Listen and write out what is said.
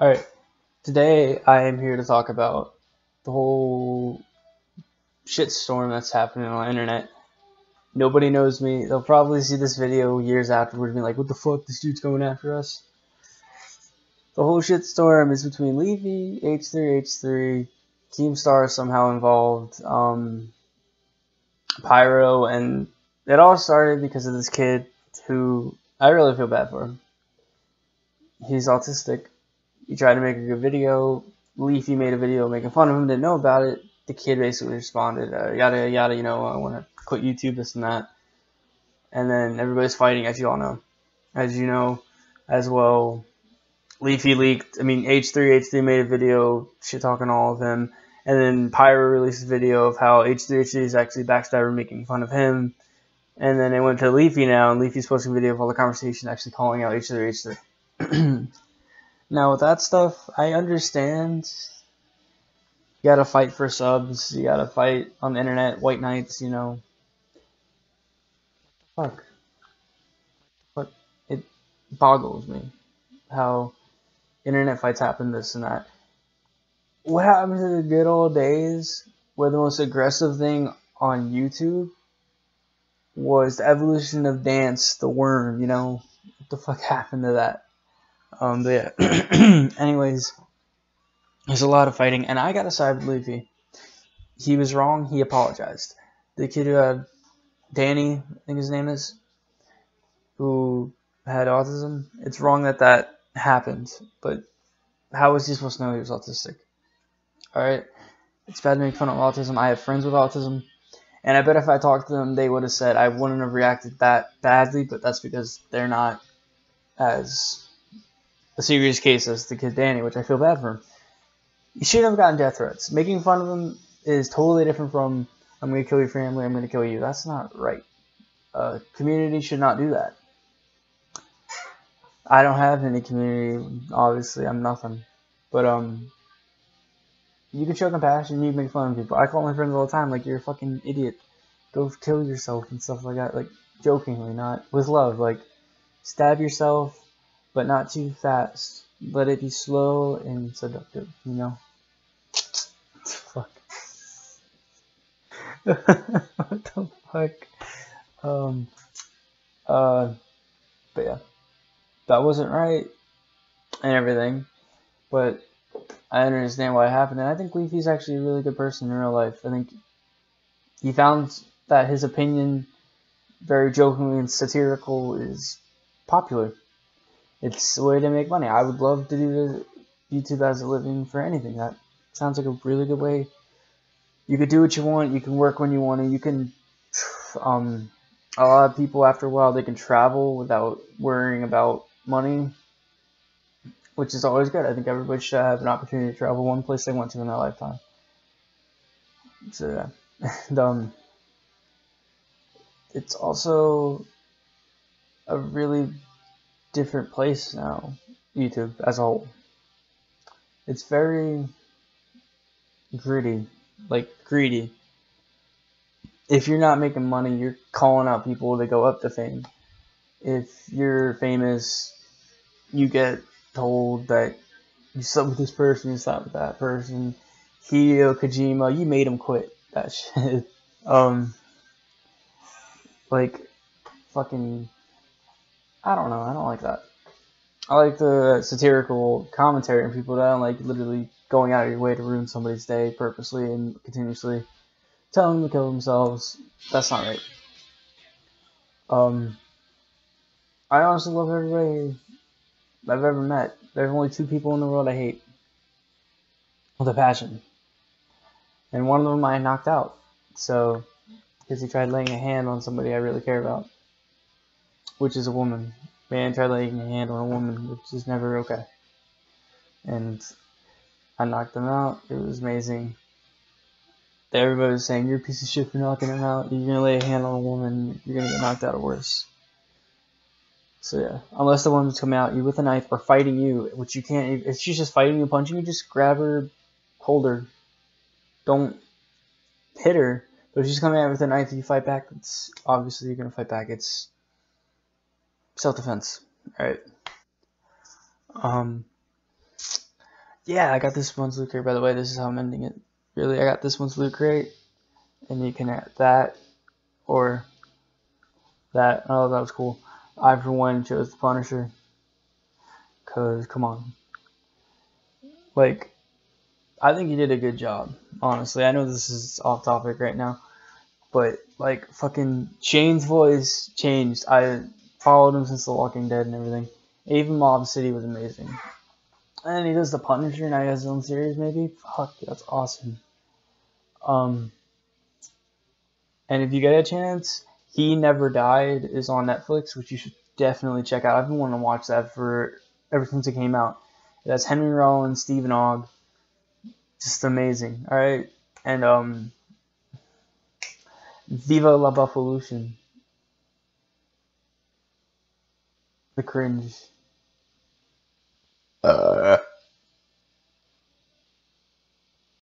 Alright, today I am here to talk about the whole shitstorm that's happening on the internet. Nobody knows me. They'll probably see this video years afterwards and be like, what the fuck, this dude's going after us? The whole shitstorm is between Leafy, H3H3, Keemstar somehow involved, um, Pyro, and it all started because of this kid who I really feel bad for. He's autistic. He tried to make a good video. Leafy made a video making fun of him, didn't know about it. The kid basically responded, uh, yada yada, you know, I want to quit YouTube, this and that. And then everybody's fighting, as you all know. As you know, as well, Leafy leaked, I mean, H3H3 made a video shit talking all of him. And then Pyro released a video of how H3H3 is actually backstabber making fun of him. And then it went to Leafy now, and Leafy's posting a video of all the conversation actually calling out H3H3. now, with that stuff, I understand. You gotta fight for subs, you gotta fight on the internet, white knights, you know. Fuck. But it boggles me how internet fights happen, this and that what happened to the good old days where the most aggressive thing on YouTube was the evolution of dance, the worm, you know? What the fuck happened to that? Um, but yeah. Anyways, there's a lot of fighting, and I gotta side with Leafy. He was wrong, he apologized. The kid who had Danny, I think his name is, who had autism, it's wrong that that happened, but how was he supposed to know he was autistic? Alright? It's bad to make fun of autism. I have friends with autism. And I bet if I talked to them, they would have said I wouldn't have reacted that badly, but that's because they're not as a serious case as the kid Danny, which I feel bad for him. You shouldn't have gotten death threats. Making fun of him is totally different from I'm going to kill your family, I'm going to kill you. That's not right. A community should not do that. I don't have any community, obviously, I'm nothing. But, um, you can show compassion, you can make fun of people. I call my friends all the time, like, you're a fucking idiot. Go kill yourself and stuff like that. Like, jokingly, not with love. Like, stab yourself, but not too fast. Let it be slow and seductive, you know? Fuck. what the fuck? Um, uh, but yeah. That wasn't right and everything. But I understand why it happened, and I think Leafy's actually a really good person in real life. I think he found that his opinion, very jokingly and satirical, is popular. It's a way to make money. I would love to do YouTube as a living for anything. That sounds like a really good way. You could do what you want. You can work when you want to. You can. Um, a lot of people after a while they can travel without worrying about money which is always good. I think everybody should have an opportunity to travel one place they want to in their lifetime. So, and, um, it's also a really different place now, YouTube as a whole. It's very greedy, like greedy. If you're not making money, you're calling out people to go up the fame. If you're famous, you get told that you slept with this person, you slept with that person. Hideo Kojima, you made him quit that shit. um, like, fucking, I don't know, I don't like that. I like the satirical commentary on people that don't like literally going out of your way to ruin somebody's day purposely and continuously telling them to kill themselves. That's not right. Um, I honestly love everybody I've ever met. There's only two people in the world I hate with a passion. And one of them I knocked out. So, because he tried laying a hand on somebody I really care about. Which is a woman. Man tried laying a hand on a woman, which is never okay. And I knocked him out. It was amazing. Everybody was saying, You're a piece of shit for knocking him out. You're gonna lay a hand on a woman, you're gonna get knocked out or worse. So yeah, unless the woman's coming at you with a knife or fighting you, which you can't. If she's just fighting you, punching you, just grab her, hold her. Don't hit her. But if she's coming you with a knife and you fight back, it's obviously you're gonna fight back. It's self-defense, All right. Um, yeah, I got this month's loot crate. By the way, this is how I'm ending it. Really, I got this month's loot crate, and you can add that or that. Oh, that was cool. I for one chose the Punisher. Cause come on, like I think he did a good job. Honestly, I know this is off topic right now, but like fucking Shane's voice changed. I followed him since The Walking Dead and everything. Even Mob City was amazing. And he does the Punisher now he has his own series maybe. Fuck, that's awesome. Um, and if you get a chance, He Never Died is on Netflix, which you should definitely check out. I've been wanting to watch that for ever since it came out. It has Henry Rollins, Steven Ogg, just amazing. All right, and um, Viva la Buffolution. The cringe. Uh.